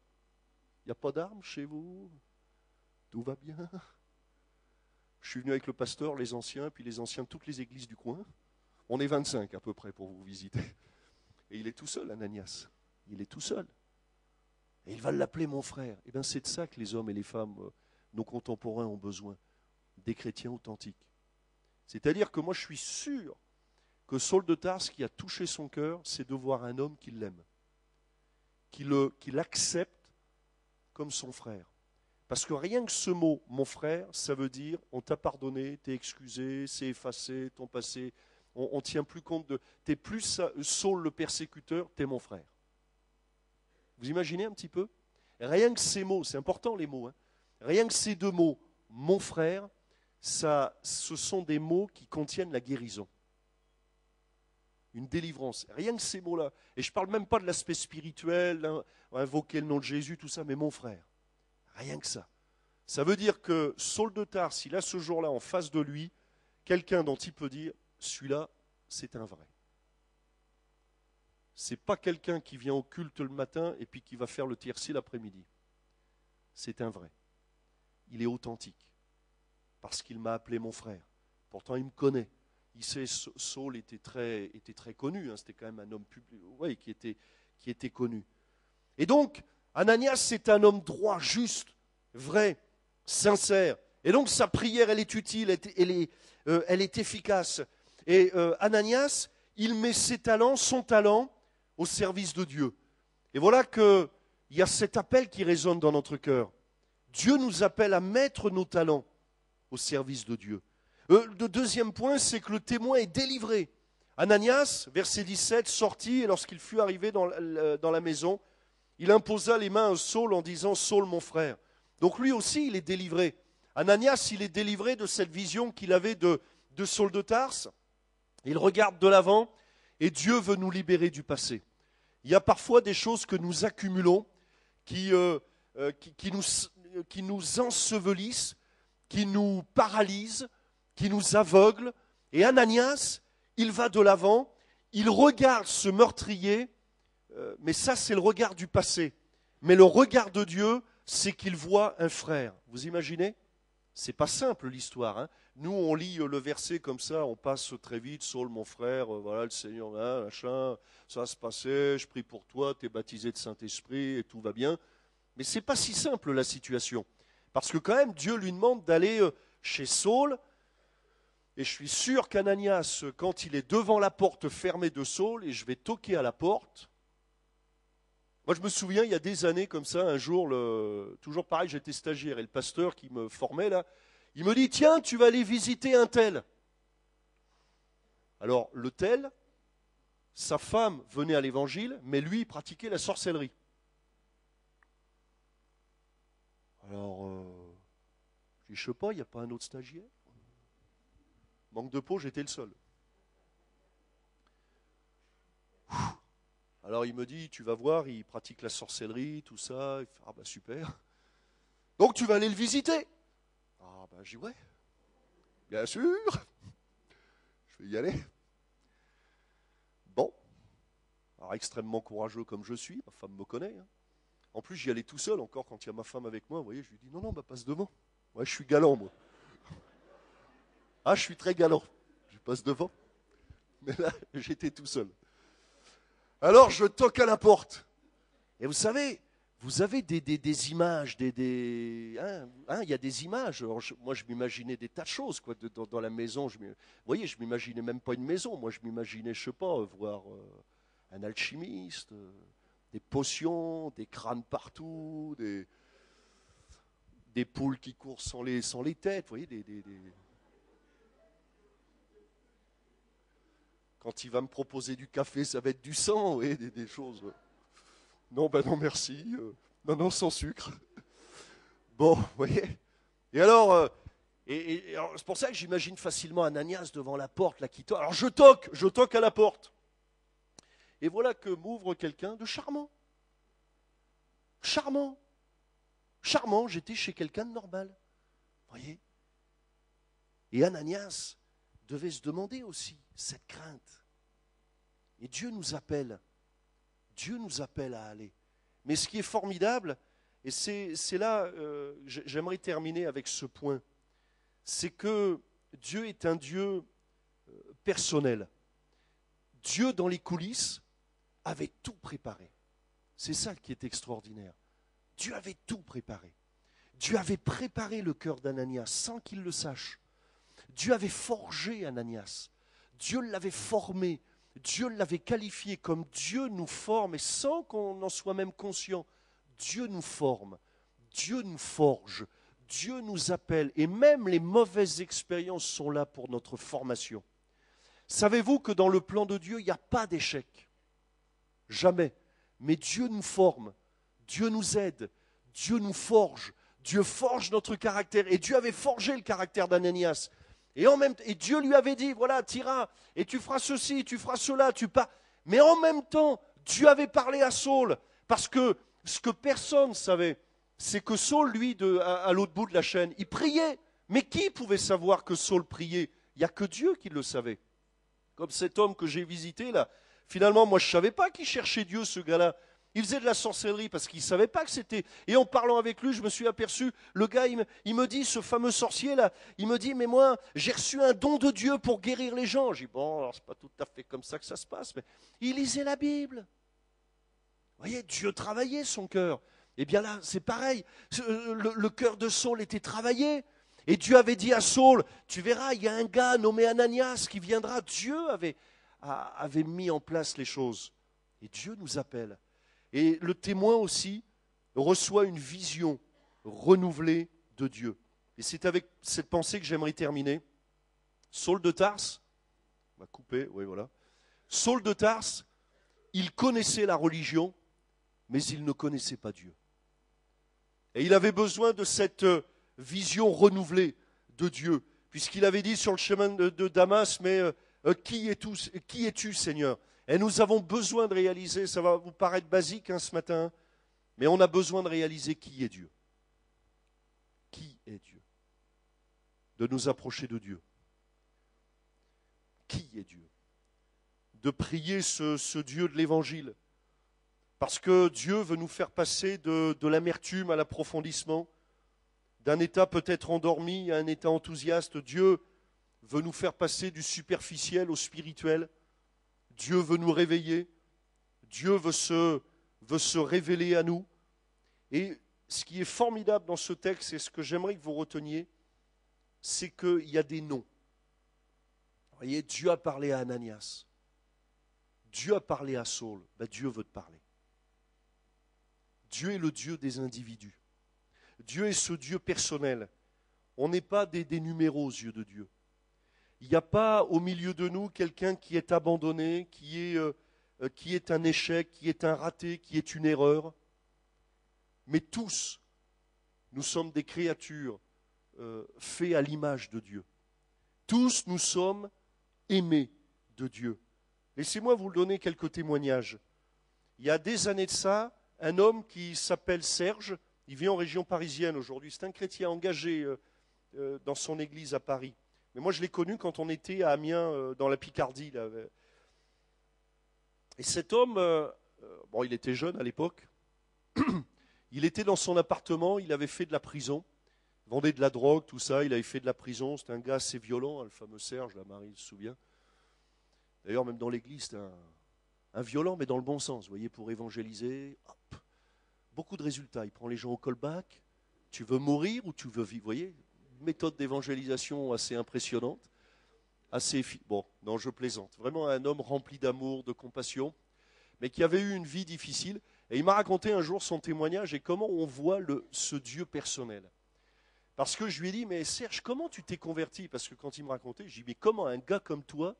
Il n'y a pas d'armes chez vous? Tout va bien? Je suis venu avec le pasteur, les anciens, puis les anciens de toutes les églises du coin. On est 25 à peu près pour vous visiter. Et il est tout seul, Ananias. Il est tout seul. Et il va l'appeler mon frère. Et eh bien c'est de ça que les hommes et les femmes euh, nos contemporains ont besoin des chrétiens authentiques. C'est-à-dire que moi je suis sûr que Saul de Tarse, qui a touché son cœur, c'est de voir un homme qui l'aime, qui l'accepte comme son frère. Parce que rien que ce mot, mon frère, ça veut dire on t'a pardonné, t'es excusé, c'est effacé, ton passé, on tient plus compte de. T'es plus Saul le persécuteur, t'es mon frère. Vous imaginez un petit peu? Rien que ces mots, c'est important les mots, hein. Rien que ces deux mots, mon frère, ça, ce sont des mots qui contiennent la guérison. Une délivrance. Rien que ces mots-là. Et je ne parle même pas de l'aspect spirituel, hein, invoquer le nom de Jésus, tout ça, mais mon frère. Rien que ça. Ça veut dire que Saul de Tarse, s'il a ce jour-là en face de lui quelqu'un dont il peut dire celui-là, c'est un vrai. C'est pas quelqu'un qui vient au culte le matin et puis qui va faire le tiercé l'après-midi. C'est un vrai il est authentique. Parce qu'il m'a appelé mon frère. Pourtant, il me connaît. Il sait, Saul était très, était très connu. Hein. C'était quand même un homme public, qui était connu. Et donc, Ananias, c'est un homme droit, juste, vrai, sincère. Et donc, sa prière, elle est utile, elle est, euh, efficace. Et euh, Ananias, il met ses talents, son talent, au service de Dieu. Et voilà qu'il y a cet appel qui résonne dans notre cœur. Dieu nous appelle à mettre nos talents au service de Dieu. Euh, le deuxième point, c'est que le témoin est délivré. Ananias, verset 17, sortit et lorsqu'il fut arrivé dans la, maison, il imposa les mains à Saul en disant Saul mon frère. Donc lui aussi, il est délivré. Ananias, il est délivré de cette vision qu'il avait de, de Saul de Tarse. Il regarde de l'avant et Dieu veut nous libérer du passé. Il y a parfois des choses que nous accumulons qui, euh, euh, nous qui nous ensevelissent, qui nous paralysent, qui nous aveuglent. Et Ananias, il va de l'avant, il regarde ce meurtrier, euh, mais ça c'est le regard du passé. Mais le regard de Dieu, c'est qu'il voit un frère. Vous imaginez? C'est pas simple l'histoire. Hein. Nous, on lit le verset comme ça, on passe très vite. Saul, mon frère, euh, voilà, le Seigneur, là, machin, ça se passait, je prie pour toi, tu es baptisé de Saint-Esprit et tout va bien. Mais ce n'est pas si simple la situation. Parce que quand même, Dieu lui demande d'aller euh, chez Saul. Et je suis sûr qu'Ananias, quand il est devant la porte fermée de Saul, et je vais toquer à la porte, moi je me souviens, il y a des années comme ça, un jour, toujours pareil, j'étais stagiaire, et le pasteur qui me formait là, il me dit, tiens, tu vas aller visiter un tel. Alors, le tel, sa femme venait à l'évangile, mais lui, il pratiquait la sorcellerie. Alors, euh, je sais pas, il n'y a pas un autre stagiaire? Manque de peau, j'étais le seul. Alors il me dit, tu vas voir, il pratique la sorcellerie, tout ça. Il fait, ah bah super. Donc tu vas aller le visiter. Ah bah j'y ouais. Bien sûr. Je vais y aller. Bon. Alors extrêmement courageux comme je suis, ma femme me connaît. Hein. En plus, j'y allais tout seul encore quand il y a ma femme avec moi. Vous voyez, je lui dis non, non, bah, passe devant. Ouais, je suis galant, moi. Ah, je suis très galant. Je passe devant. Mais là, j'étais tout seul. Alors, je toque à la porte. Et vous savez, vous avez des, des, images, des, des hein, hein, il y a des images. moi, je m'imaginais des tas de choses quoi, dans, la maison. Je, vous voyez, je m'imaginais même pas une maison. Moi, je m'imaginais, je sais pas, voir euh, un alchimiste, euh, des potions, des crânes partout, des, poules qui courent sans les, sans les têtes. Vous voyez, des, quand il va me proposer du café, ça va être du sang, des, choses. Non, ben non, merci. Euh, non, non, sans sucre. Bon, vous voyez. Et alors, euh, et, c'est pour ça que j'imagine facilement Ananias devant la porte, là, qui toque. Alors je toque, je toque à la porte. Et voilà que m'ouvre quelqu'un de charmant. Charmant. Charmant, j'étais chez quelqu'un de normal. Vous voyez Et Ananias devait se demander aussi cette crainte. Et Dieu nous appelle Dieu nous appelle à aller. Mais ce qui est formidable, et c'est là, euh, j'aimerais terminer avec ce point, c'est que Dieu est un Dieu euh, personnel. Dieu, dans les coulisses, avait tout préparé. C'est ça qui est extraordinaire. Dieu avait tout préparé. Dieu avait préparé le cœur d'Ananias sans qu'il le sache. Dieu avait forgé Ananias. Dieu l'avait formé. Dieu l'avait qualifié comme Dieu nous forme, et sans qu'on en soit même conscient, Dieu nous forme, Dieu nous forge, Dieu nous appelle, et même les mauvaises expériences sont là pour notre formation. Savez-vous que dans le plan de Dieu, il n'y a pas d'échec? Jamais. Mais Dieu nous forme, Dieu nous aide, Dieu nous forge, Dieu forge notre caractère, et Dieu avait forgé le caractère d'Ananias. Et, Dieu lui avait dit, voilà, t'iras, et tu feras ceci, tu feras cela, tu pas. Mais en même temps, Dieu avait parlé à Saul, parce que ce que personne ne savait, c'est que Saul, lui, de, à, l'autre bout de la chaîne, il priait. Mais qui pouvait savoir que Saul priait? Il n'y a que Dieu qui le savait. Comme cet homme que j'ai visité là. Finalement, moi, je ne savais pas qui cherchait Dieu, ce gars-là. Il faisait de la sorcellerie parce qu'il ne savait pas que c'était. Et en parlant avec lui, je me suis aperçu, le gars, il me, dit, ce fameux sorcier-là, il me dit, mais moi, j'ai reçu un don de Dieu pour guérir les gens. J'ai dit, bon, alors c'est pas tout à fait comme ça que ça se passe, mais il lisait la Bible. Vous voyez, Dieu travaillait son cœur. Eh bien là, c'est pareil. Euh, le, cœur de Saul était travaillé. Et Dieu avait dit à Saul, tu verras, il y a un gars nommé Ananias qui viendra. Dieu avait mis en place les choses. Et Dieu nous appelle. Et le témoin aussi reçoit une vision renouvelée de Dieu. Et c'est avec cette pensée que j'aimerais terminer. Saul de Tarse, on couper, oui voilà. Saul de Tarse, il connaissait la religion, mais il ne connaissait pas Dieu. Et il avait besoin de cette vision renouvelée de Dieu, puisqu'il avait dit sur le chemin de, Damas, mais euh, euh, qui es-tu, Seigneur? Et nous avons besoin de réaliser, ça va vous paraître basique hein, ce matin, mais on a besoin de réaliser qui est Dieu. Qui est Dieu? De nous approcher de Dieu. Qui est Dieu? De prier ce, Dieu de l'Évangile. Parce que Dieu veut nous faire passer de, de l'amertume à l'approfondissement, d'un état peut-être endormi à un état enthousiaste. Dieu veut nous faire passer du superficiel au spirituel. Dieu veut nous réveiller, Dieu veut se, révéler à nous. Et ce qui est formidable dans ce texte, et ce que j'aimerais que vous reteniez, c'est qu'il y a des noms. Vous voyez, Dieu a parlé à Ananias. Dieu a parlé à Saul. Ben, Dieu veut parler. Dieu est le Dieu des individus. Dieu est ce Dieu personnel. On n'est pas des numéros aux yeux de Dieu. Il n'y a pas au milieu de nous quelqu'un qui est abandonné, qui est, euh, euh, qui est un échec, qui est un raté, qui est une erreur. Mais tous, nous sommes des créatures euh, faites à l'image de Dieu. Tous, nous sommes aimés de Dieu. Laissez-moi vous donner quelques témoignages. Il y a des années de ça, un homme qui s'appelle Serge, il vit en région parisienne aujourd'hui, c'est un chrétien engagé dans son église à Paris. Mais moi, je l'ai connu quand on était à Amiens, euh, dans la Picardie. Et cet homme, euh, euh, bon, il était jeune à l'époque, Il était dans son appartement, il avait fait de la prison, vendait de la drogue, tout ça, il avait fait de la prison. C'était un gars assez violent, hein, le fameux Serge, la Marie se souvient. D'ailleurs, même dans l'église, c'était un, violent, mais dans le bon sens, vous voyez, pour évangéliser. Beaucoup de résultats. Il prend les gens au callback. Tu veux mourir ou tu veux vivre? Vous voyez, méthode d'évangélisation assez impressionnante. Assez bon, non, je plaisante. Vraiment un homme rempli d'amour, de compassion, mais qui avait eu une vie difficile. Et il m'a raconté un jour son témoignage et comment on voit ce Dieu personnel. Parce que je lui ai dit, mais Serge, comment tu t'es converti? Parce que quand il me racontait, je lui ai dit, mais comment un gars comme toi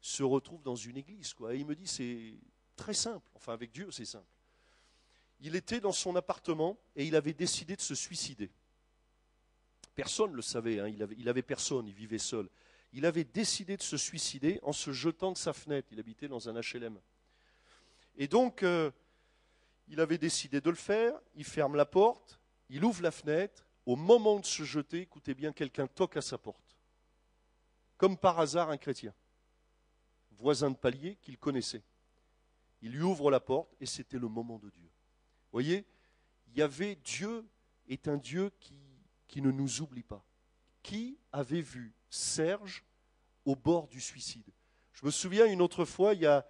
se retrouve dans une église quoi? Et il me dit, c'est très simple. Enfin, avec Dieu, c'est simple. Il était dans son appartement et il avait décidé de se suicider. Personne ne le savait, hein. il, avait, personne, il vivait seul. Il avait décidé de se suicider en se jetant de sa fenêtre. Il habitait dans un HLM. Et donc, euh, il avait décidé de le faire. Il ferme la porte, il ouvre la fenêtre. Au moment de se jeter, écoutez bien, quelqu'un toque à sa porte. Comme par hasard, un chrétien, voisin de palier qu'il connaissait. Il lui ouvre la porte et c'était le moment de Dieu voyez, il y avait Dieu est un Dieu qui, qui ne nous oublie pas. Qui avait vu Serge au bord du suicide? Je me souviens une autre fois, il y a,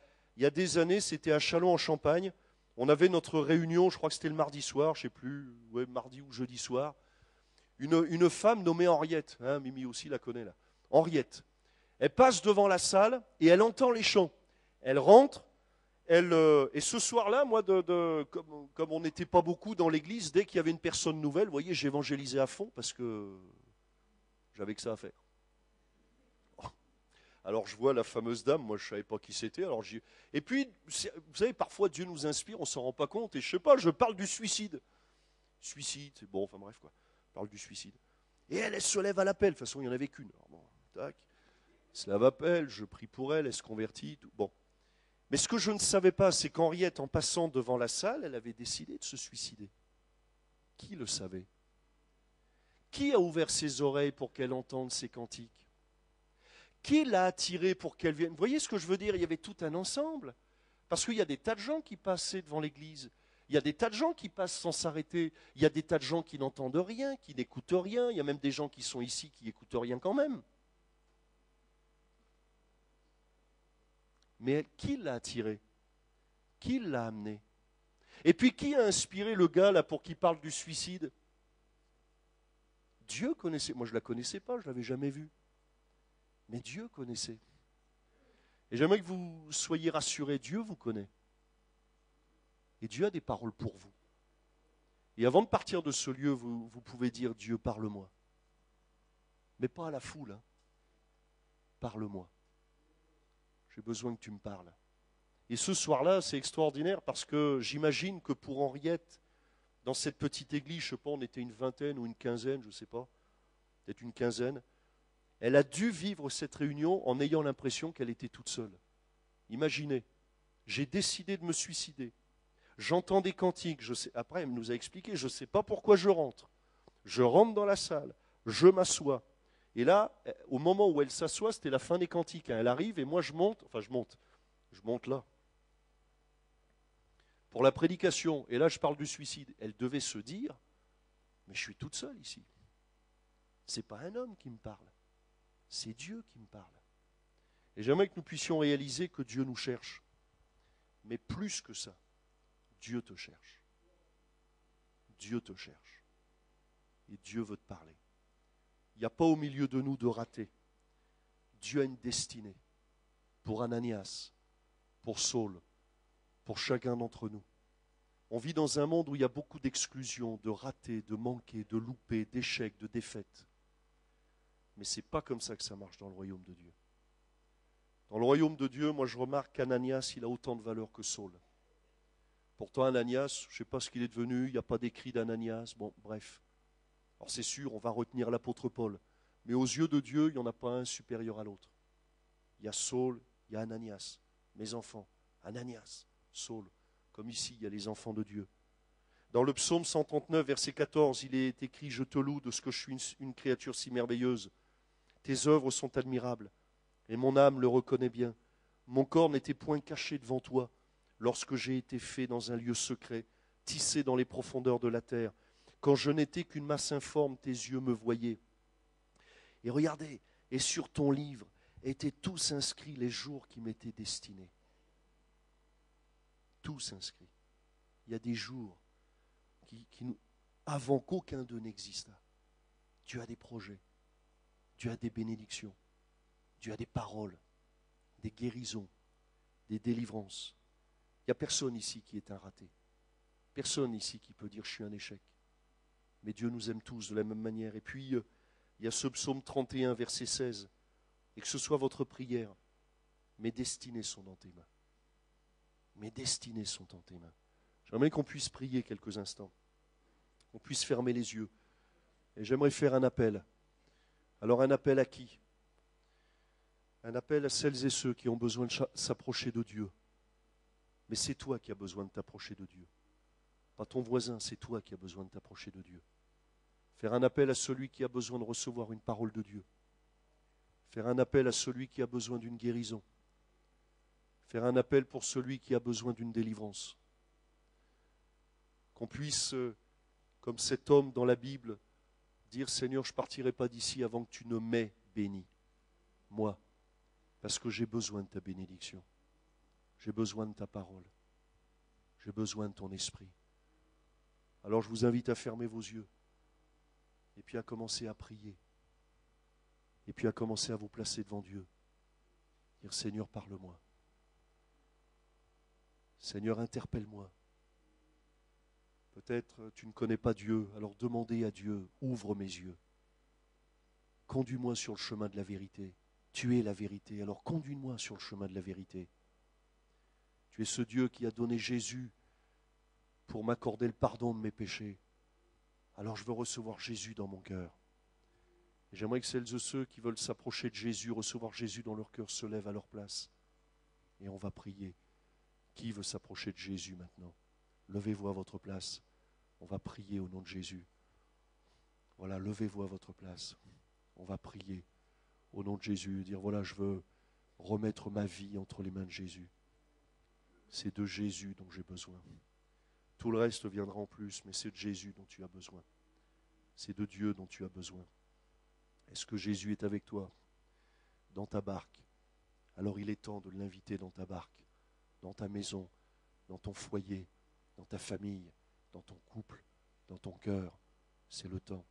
des années, c'était à Chalon en Champagne. On avait notre réunion, je crois que c'était le mardi soir, je ne sais plus, mardi ou jeudi soir. Une, une femme nommée Henriette, hein, Mimi aussi la connaît là, Henriette. Elle passe devant la salle et elle entend les chants. Elle rentre, euh, et ce soir-là, moi, comme, on n'était pas beaucoup dans l'église, dès qu'il y avait une personne nouvelle, vous voyez, j'évangélisais à fond parce que j'avais que ça à faire. Alors je vois la fameuse dame, moi je ne savais pas qui c'était. Alors et puis, vous savez, parfois Dieu nous inspire, on s'en rend pas compte. Et je sais pas, je parle du suicide. Suicide, bon, enfin bref quoi. Je parle du suicide. Et elle, elle se lève à l'appel. De toute façon, il n'y en avait qu'une. Bon, tac. Elle se lève à l'appel, je prie pour elle, elle se convertit. Tout. Bon. Mais ce que je ne savais pas, c'est qu'Henriette, en passant devant la salle, elle avait décidé de se suicider. Qui le savait? Qui a ouvert ses oreilles pour qu'elle entende ses cantiques? Qui l'a attirée pour qu'elle vienne? Vous voyez ce que je veux dire? Il y avait tout un ensemble. Parce qu'il y a des tas de gens qui passaient devant l'église. Il y a des tas de gens qui passent sans s'arrêter. Il y a des tas de gens qui n'entendent rien, qui n'écoutent rien. Il y a même des gens qui sont ici qui n'écoutent rien quand même. Mais qui l'a attiré? Qui l'a amené? Et puis qui a inspiré le gars là pour qu'il parle du suicide? Dieu connaissait. Moi je ne la connaissais pas, je ne l'avais jamais vue. Mais Dieu connaissait. Et j'aimerais que vous soyez rassurés, Dieu vous connaît. Et Dieu a des paroles pour vous. Et avant de partir de ce lieu, vous, pouvez dire Dieu, parle-moi. Mais pas à la foule. Hein. Parle-moi j'ai besoin que tu me parles. Et ce soir-là, c'est extraordinaire parce que j'imagine que pour Henriette, dans cette petite église, je sais pas, on était une vingtaine ou une quinzaine, je ne sais pas, peut-être une quinzaine, elle a dû vivre cette réunion en ayant l'impression qu'elle était toute seule. Imaginez, j'ai décidé de me suicider. J'entends des cantiques, je sais, après elle nous a expliqué, je ne sais pas pourquoi je rentre. Je rentre dans la salle, je m'assois, et là, euh, au moment où elle s'assoit, c'était la fin des cantiques. Hein. Elle arrive et moi je monte, enfin je monte, je monte là. Pour la prédication, et là je parle du suicide, elle devait se dire, mais je suis toute seule ici. Ce n'est pas un homme qui me parle, c'est Dieu qui me parle. Et j'aimerais que nous puissions réaliser que Dieu nous cherche. Mais plus que ça, Dieu te cherche. Dieu te cherche. Et Dieu veut te parler. Il n'y a pas au milieu de nous de raté. Dieu a une destinée pour Ananias, pour Saul, pour chacun d'entre nous. On vit dans un monde où il y a beaucoup d'exclusions, de ratés, de manqués, de loupés, d'échecs, de défaites. Mais ce n'est pas comme ça que ça marche dans le royaume de Dieu. Dans le royaume de Dieu, moi je remarque qu'Ananias, il a autant de valeur que Saul. Pourtant, Ananias, je ne sais pas ce qu'il est devenu, il n'y a pas d'écrit d'Ananias, bon, bref. Alors c'est sûr, on va retenir l'apôtre Paul, mais aux yeux de Dieu, il n'y en a pas un supérieur à l'autre. Il y a Saul, il y a Ananias, mes enfants, Ananias, Saul, comme ici, il y a les enfants de Dieu. Dans le psaume 139, verset 14, il est écrit Je te loue de ce que je suis une, une créature si merveilleuse. Tes œuvres sont admirables, et mon âme le reconnaît bien. Mon corps n'était point caché devant toi lorsque j'ai été fait dans un lieu secret tissé dans les profondeurs de la terre. Quand je n'étais qu'une masse informe, tes yeux me voyaient. Et regardez, et sur ton livre étaient tous inscrits les jours qui m'étaient destinés. Tous inscrits. Il y a des jours avant qu'aucun d'eux n'existât. Tu as des projets, tu as des bénédictions, tu as des paroles, des guérisons, des délivrances. Il n'y a personne ici qui est un raté. Personne ici qui peut dire je suis un échec. Mais Dieu nous aime tous de la même manière. Et puis, euh, il y a ce psaume 31, verset 16. Et que ce soit votre prière, mes destinées sont dans tes mains. Mes destinées sont dans tes mains. J'aimerais qu'on puisse prier quelques instants, qu'on puisse fermer les yeux. Et j'aimerais faire un appel. Alors un appel à qui? Un appel à celles et ceux qui ont besoin de s'approcher de Dieu. Mais c'est toi qui as besoin de t'approcher de Dieu. Pas ton voisin, c'est toi qui as besoin de t'approcher de Dieu. Faire un appel à celui qui a besoin de recevoir une parole de Dieu. Faire un appel à celui qui a besoin d'une guérison. Faire un appel pour celui qui a besoin d'une délivrance. Qu'on puisse, euh, comme cet homme dans la Bible, dire Seigneur, je ne partirai pas d'ici avant que tu ne m'aies béni, moi, parce que j'ai besoin de ta bénédiction. J'ai besoin de ta parole. J'ai besoin de ton esprit. Alors je vous invite à fermer vos yeux et puis à commencer à prier et puis à commencer à vous placer devant Dieu. Dire Seigneur, parle-moi. Seigneur, interpelle-moi. Peut-être tu ne connais pas Dieu, alors demandez à Dieu, ouvre mes yeux. Conduis-moi sur le chemin de la vérité. Tu es la vérité, alors conduis-moi sur le chemin de la vérité. Tu es ce Dieu qui a donné Jésus pour m'accorder le pardon de mes péchés. Alors je veux recevoir Jésus dans mon cœur. J'aimerais que celles et ceux qui veulent s'approcher de Jésus, recevoir Jésus dans leur cœur, se lèvent à leur place. Et on va prier. Qui veut s'approcher de Jésus maintenant? Levez-vous à votre place. On va prier au nom de Jésus. Voilà, levez-vous à votre place. On va prier au nom de Jésus, dire voilà, je veux remettre ma vie entre les mains de Jésus. C'est de Jésus dont j'ai besoin. Tout le reste viendra en plus, mais c'est de Jésus dont tu as besoin. C'est de Dieu dont tu as besoin. Est-ce que Jésus est avec toi dans ta barque? Alors il est temps de l'inviter dans ta barque, dans ta maison, dans ton foyer, dans ta famille, dans ton couple, dans ton cœur. C'est le temps.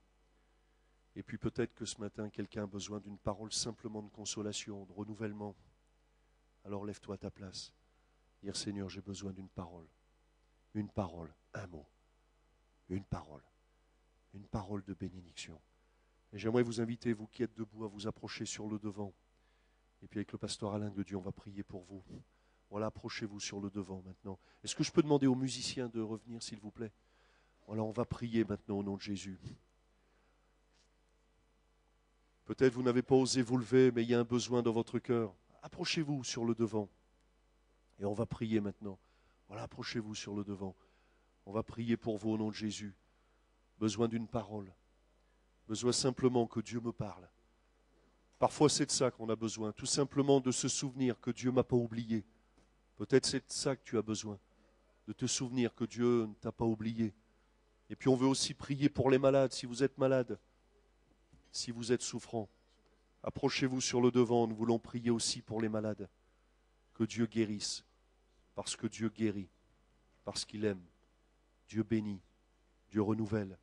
Et puis peut-être que ce matin, quelqu'un a besoin d'une parole simplement de consolation, de renouvellement. Alors lève-toi à ta place. Dire Seigneur, j'ai besoin d'une parole. Une parole, un mot. Une parole. Une parole de bénédiction. Et j'aimerais vous inviter, vous qui êtes debout, à vous approcher sur le devant. Et puis avec le pasteur Alain de Dieu, on va prier pour vous. Voilà, approchez-vous sur le devant maintenant. Est-ce que je peux demander aux musiciens de revenir, s'il vous plaît? Voilà, on va prier maintenant au nom de Jésus. Peut-être vous n'avez pas osé vous lever, mais il y a un besoin dans votre cœur. Approchez-vous sur le devant. Et on va prier maintenant. Voilà, approchez-vous sur le devant. On va prier pour vous au nom de Jésus. Besoin d'une parole. Besoin simplement que Dieu me parle. Parfois c'est de ça qu'on a besoin, tout simplement de se souvenir que Dieu m'a pas oublié. Peut-être c'est de ça que tu as besoin, de te souvenir que Dieu ne t'a pas oublié. Et puis on veut aussi prier pour les malades, si vous êtes malade, si vous êtes souffrant. Approchez-vous sur le devant, nous voulons prier aussi pour les malades. Que Dieu guérisse, parce que Dieu guérit, parce qu'il aime. Dieu bénit, Dieu renouvelle,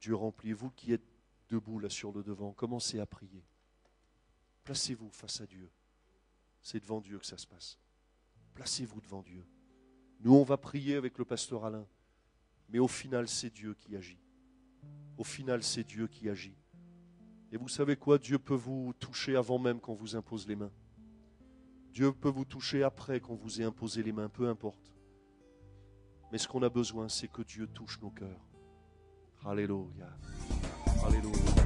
Dieu remplit. Vous qui êtes debout là sur le devant, commencez à prier. Placez-vous face à Dieu. C'est devant Dieu que ça se passe. Placez-vous devant Dieu. Nous, on va prier avec le pasteur Alain, mais au final, c'est Dieu qui agit. Au final, c'est Dieu qui agit. Et vous savez quoi? Dieu peut vous toucher avant même qu'on vous impose les mains. Dieu peut vous toucher après qu'on vous ait imposé les mains, peu importe. Mais ce qu'on a besoin, c'est que Dieu touche nos cœurs. Alléluia. Alléluia.